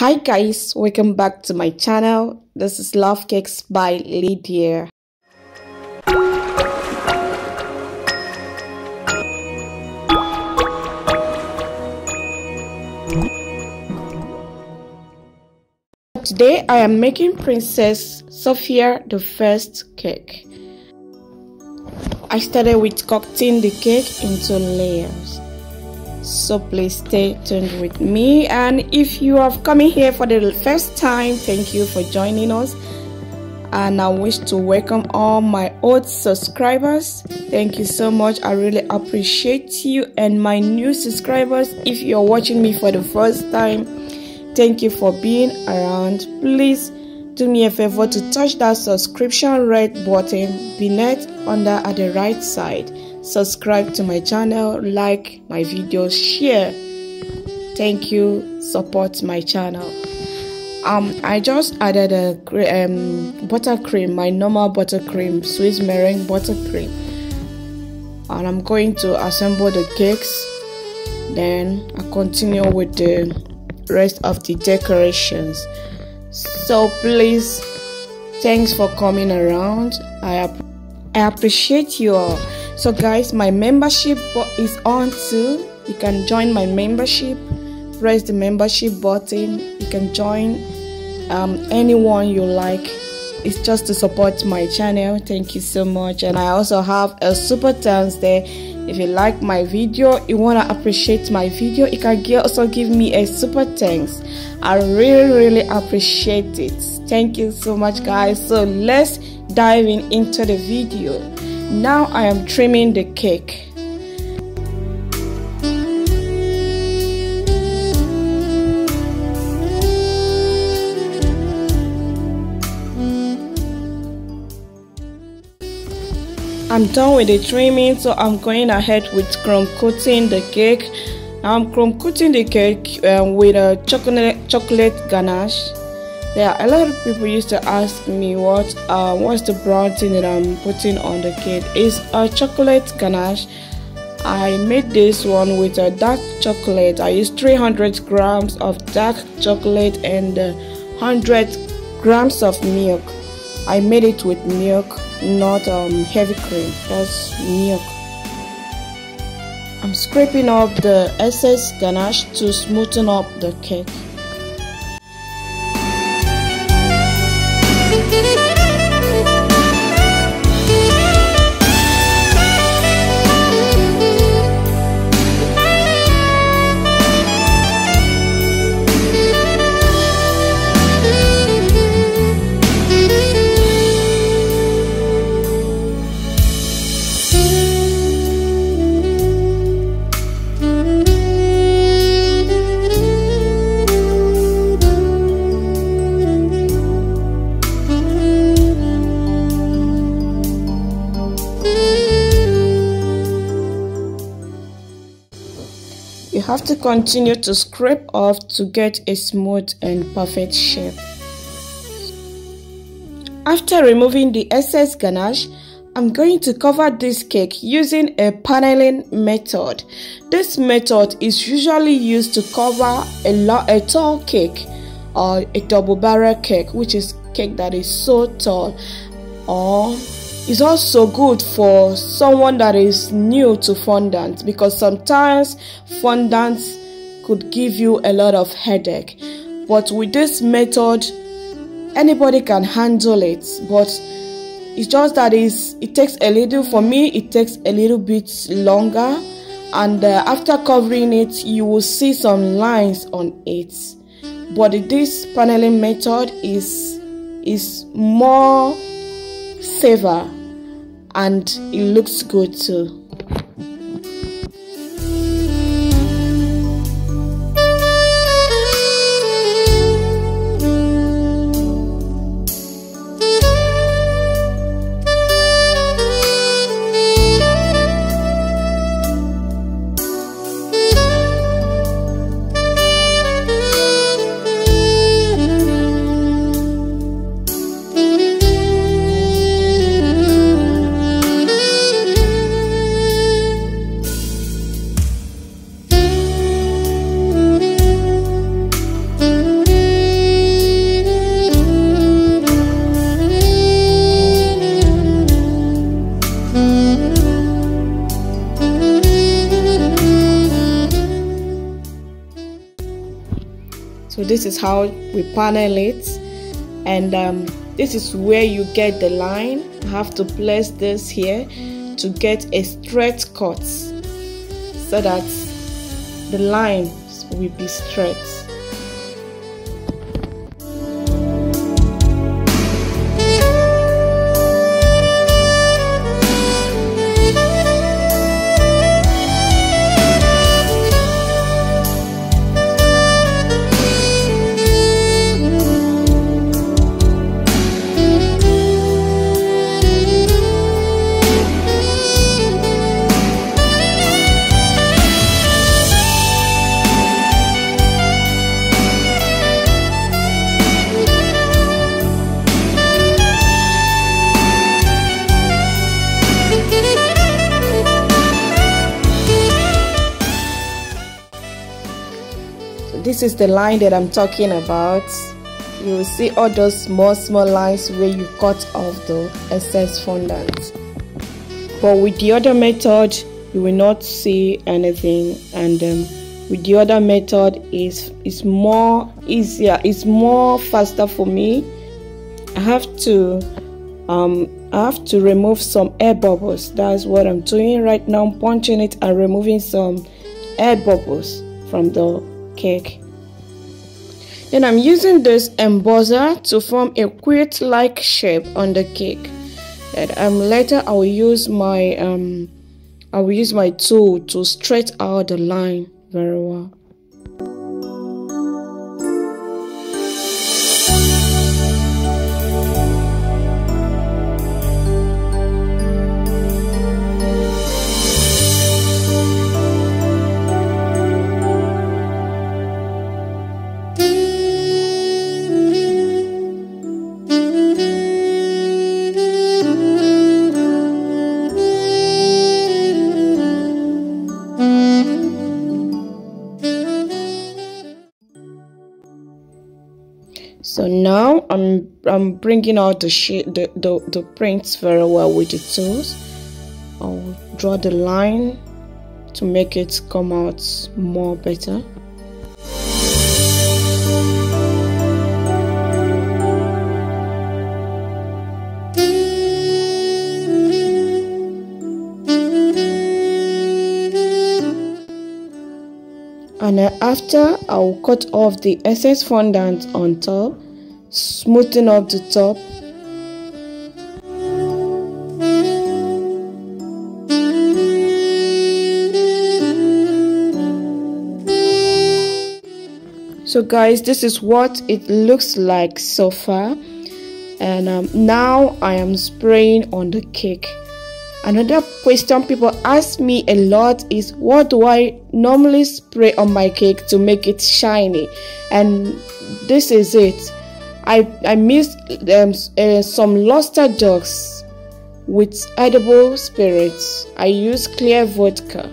Hi guys, welcome back to my channel. This is Love Cakes by Lidia. Today I am making Princess Sofia the first cake. I started with cutting the cake into layers so please stay tuned with me. And if you are coming here for the first time thank you for joining us. And I wish to welcome all my old subscribers. Thank you so much. I really appreciate you and my new subscribers. If you're watching me for the first time thank you for being around. Please do me a favor to touch that subscription red button beneath under at the right side subscribe to my channel like my videos share. Thank you support my channel. Um i just added a um, buttercream my normal buttercream swiss meringue buttercream and i'm going to assemble the cakes. Then i continue with the rest of the decorations. So please thanks for coming around. I, I appreciate you all so guys my membership is on too. You can join my membership. Press the membership button. You can join um, anyone you like. It's just to support my channel. Thank you so much. And i also have a super thanks there. If you like my video you want to appreciate my video you can also give me a super thanks. I really really appreciate it. Thank you so much guys. So let's dive in into the video now I am trimming the cake. I'm done with the trimming so I'm going ahead with crumb coating the cake. I'm crumb coating the cake um, with a chocolate chocolate ganache yeah a lot of people used to ask me what uh what's the brown thing that i'm putting on the cake. It's a chocolate ganache. I made this one with a dark chocolate. I used 300 grams of dark chocolate and uh, 100 grams of milk. I made it with milk not um, heavy cream that's milk. I'm scraping off the excess ganache to smoothen up the cake have to continue to scrape off to get a smooth and perfect shape. After removing the excess ganache, I'm going to cover this cake using a paneling method. This method is usually used to cover a, a tall cake or a double barrel cake which is cake that is so tall or is also good for someone that is new to fondant because sometimes fondant could give you a lot of headache. But with this method anybody can handle it. But it's just that is it takes a little for me it takes a little bit longer. And uh, after covering it you will see some lines on it. But this paneling method is is more saver and it looks good too this is how we panel it. And um, this is where you get the line. I have to place this here to get a straight cut so that the lines will be straight this is the line that I'm talking about. You will see all those small small lines where you cut off the excess fondant. But with the other method you will not see anything. And um, with the other method is is more easier it's more faster for me. I have to um, I have to remove some air bubbles. That's what I'm doing right now. I'm punching it and removing some air bubbles from the cake. Then I'm using this embosser to form a quilt-like shape on the cake. And um, later I will use my um, I will use my tool to stretch out the line very well. So now i'm i'm bringing out the the, the the prints very well with the tools. I'll draw the line to make it come out more better and after I'll cut off the excess fondant on top smoothing up the top. So guys this is what it looks like so far. And um, now I am spraying on the cake Another question people ask me a lot is what do I normally spray on my cake to make it shiny? And this is it. I, I mixed um, uh, some luster dust with edible spirits. I use clear vodka.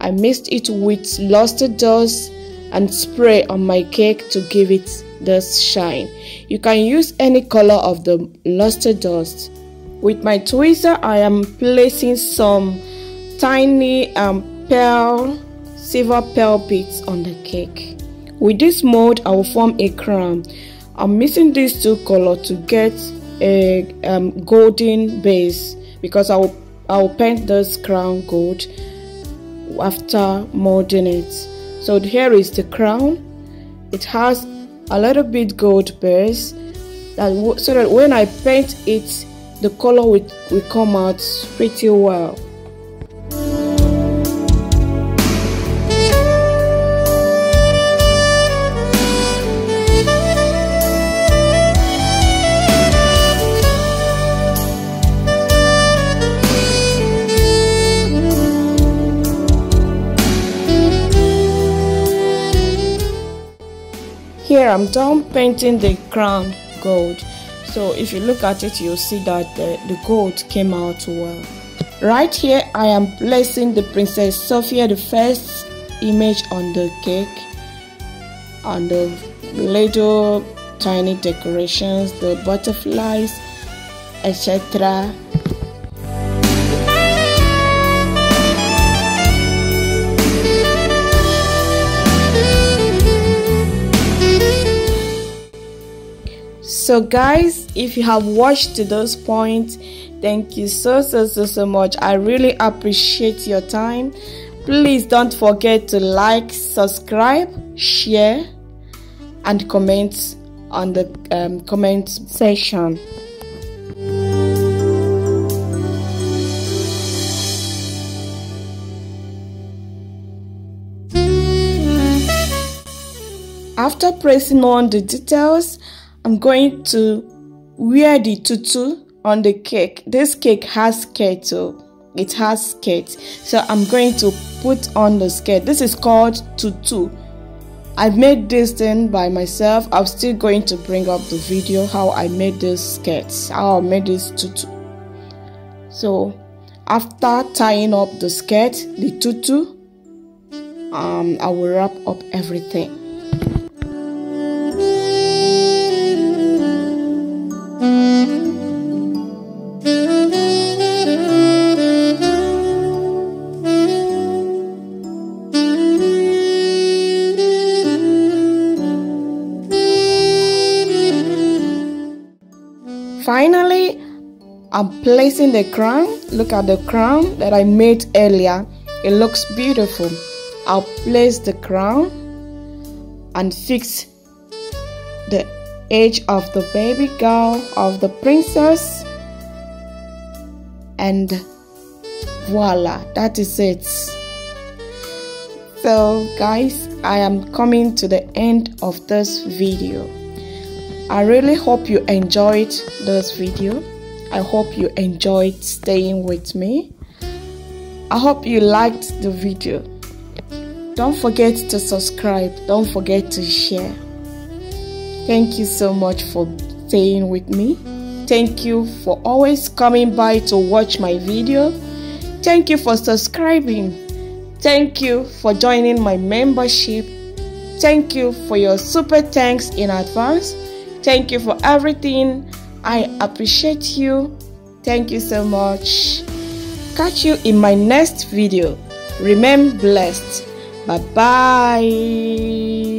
I mixed it with luster dust and spray on my cake to give it the shine. You can use any color of the luster dust with my tweezer, I am placing some tiny um, pearl, silver pearl bits on the cake. With this mold, I will form a crown. I'm mixing these two colors to get a um, golden base because I will, I will paint this crown gold after molding it. So here is the crown. It has a little bit gold base that so that when I paint it the color will, will come out pretty well. Here I'm done painting the crown gold so if you look at it you'll see that the, the gold came out well. Right here i am placing the princess sofia the first image on the cake on the little tiny decorations the butterflies etc so guys if you have watched to those points thank you so so so so much. I really appreciate your time. Please don't forget to like subscribe share and comment on the um, comment section. After pressing on the details, I'm going to wear the tutu on the cake. This cake has skirt, so it has skirt. So I'm going to put on the skirt. This is called tutu. I made this thing by myself. I'm still going to bring up the video how I made this skirt, how I made this tutu. So after tying up the skirt, the tutu, um, I will wrap up everything. I'm placing the crown. Look at the crown that I made earlier. It looks beautiful. I'll place the crown and fix the edge of the baby girl of the princess and voila that is it so guys i am coming to the end of this video I really hope you enjoyed this video. I hope you enjoyed staying with me. I hope you liked the video. Don't forget to subscribe. Don't forget to share. Thank you so much for staying with me. Thank you for always coming by to watch my video. Thank you for subscribing. Thank you for joining my membership. Thank you for your super thanks in advance. Thank you for everything. I appreciate you. Thank you so much. Catch you in my next video. Remain blessed. Bye bye.